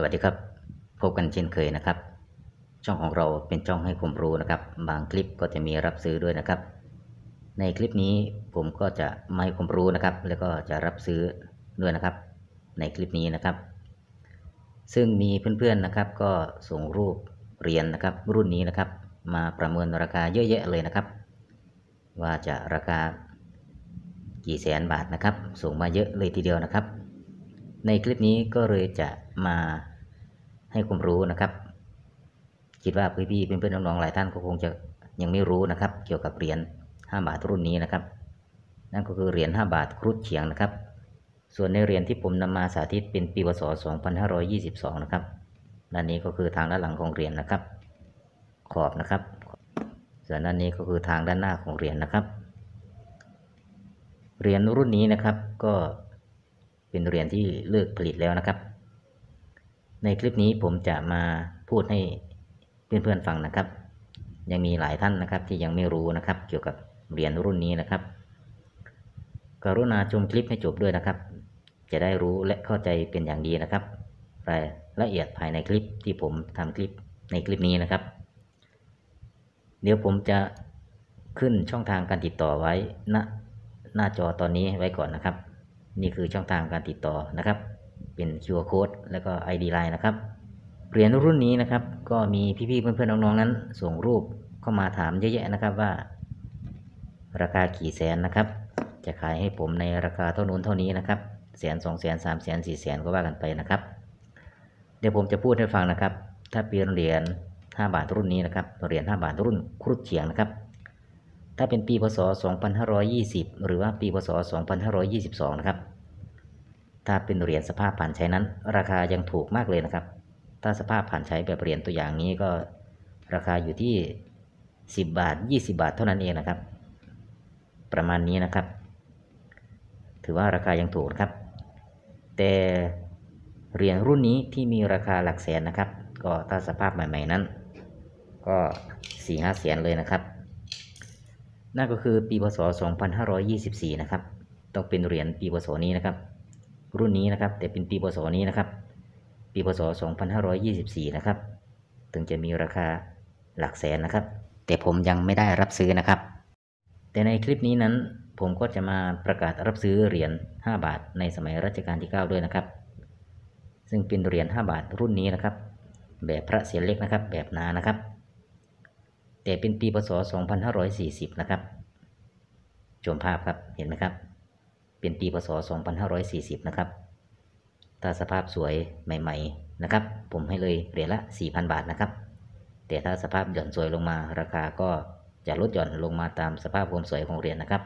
สวัสดีครับ พบกันเช่นเคยนะครับ ช่องของเราเป็นช่องให้ความรู้นะครับ บางคลิปก็จะมีรับซื้อด้วยนะครับ ในคลิปนี้ผมก็จะมาให้ความรู้นะครับ แล้วก็จะรับซื้อด้วยนะครับ ในคลิปนี้นะครับ ซึ่งมีเพื่อนๆนะครับก็ส่งรูปเหรียญนะครับ รุ่นนี้นะครับ มาประเมินราคาเยอะแยะเลยนะครับ ว่าจะราคากี่แสนบาทนะครับ ส่งมาเยอะเลยทีเดียวนะครับ ในคลิปนี้ก็เลยจะมาให้ความรู้นะครับ คิดว่าพี่ๆเพื่อนๆน้องๆหลายท่านก็คงจะยังไม่รู้นะครับ เกี่ยวกับเหรียญ5บาทรุ่นนี้นะครับ นั่นก็คือเหรียญ5บาทครุฑเฉียงนะครับ ส่วนในเหรียญที่ผมนำมาสาธิตเป็นปีพศ2522 นะครับด้านนี้ก็คือทางด้านหลังของเหรียญนะครับ ขอบนะครับ ส่วนด้านนี้ก็คือทางด้านหน้าของเหรียญนะครับเหรียญรุ่นนี้นะครับก็ เป็นเหรียญที่เลิกผลิตแล้วนะครับ ในคลิปนี้ผมจะมาพูดให้เพื่อนๆฟังนะครับ ยังมีหลายท่านนะครับที่ยังไม่รู้นะครับ เกี่ยวกับเหรียญรุ่นนี้นะครับ กรุณาชมคลิปให้จบด้วยนะครับ จะได้รู้และเข้าใจเป็นอย่างดีนะครับรายละเอียดภายในคลิปที่ผมทำคลิปในคลิปนี้นะครับ เดี๋ยวผมจะขึ้นช่องทางการติดต่อไว้ณหน้าจอตอนนี้ไว้ก่อนนะครับ นี่คือช่องทางการติดต่อนะครับ เป็น QR code แล้วก็ ID Line นะครับเหรียญรุ่นนี้นะครับ ก็มีพี่ๆเพื่อนๆน้องๆนั้น ส่งรูปเข้ามาถามเยอะแยะนะครับว่า ราคากี่แสนนะครับ จะขายให้ผมในราคาเท่านู้นเท่านี้นะครับแสนสองแสนสามแสนสี่แสนก็ว่ากันไปนะครับ เดี๋ยวผมจะพูดให้ฟังนะครับ ถ้าเป็นเหรียญ5บาทรุ่นนี้นะครับเหรียญ5บาทรุ่นครุฑเฉียงนะครับ ถ้าเป็นปีพศ 2520 หรือว่าปีพศ 2522 นะครับ ถ้าเป็นเหรียญสภาพผ่านใช้นั้น ราคายังถูกมากเลยนะครับ ถ้าสภาพผ่านใช้แบบเหรียญตัวอย่างนี้ก็ราคาอยู่ที่ 10 บาท 20 บาทเท่านั้นเองนะครับ ประมาณนี้นะครับ ถือว่าราคายังถูกนะครับ แต่เหรียญรุ่นนี้ที่มีราคาหลักแสนนะครับ ก็ถ้าสภาพใหม่ ๆนั้น ก็4 5แสนเลยนะครับ นั่นก็คือปีพศ 2524 นะครับ ต้องเป็นเหรียญปีพศนี้นะครับ รุ่นนี้นะครับ แต่เป็นปีพศนี้นะครับ ปีพศ 2524 นะครับ ถึงจะมีราคาหลักแสนนะครับ แต่ผมยังไม่ได้รับซื้อนะครับ แต่ในคลิปนี้นั้นผมก็จะมาประกาศรับซื้อเหรียญ 5 บาทในสมัยรัชกาลที่ 9 ด้วยนะครับ ซึ่งเป็นเหรียญ 5 บาทรุ่นนี้นะครับ แบบพระเศียรเล็กนะครับ แบบนานะครับ แต่เป็นปีพศ 2540 นะครับ ชมภาพครับ เห็นไหมครับ เป็นปีพศ 2540 นะครับ ถ้าสภาพสวยใหม่ ๆ นะครับ ผมให้เลยเหรียญละ 4,000 บาทนะครับ แต่ถ้าสภาพหย่อนสวยลงมา ราคาก็จะลดหย่อนลงมาตามสภาพความสวยของเหรียญนะครับ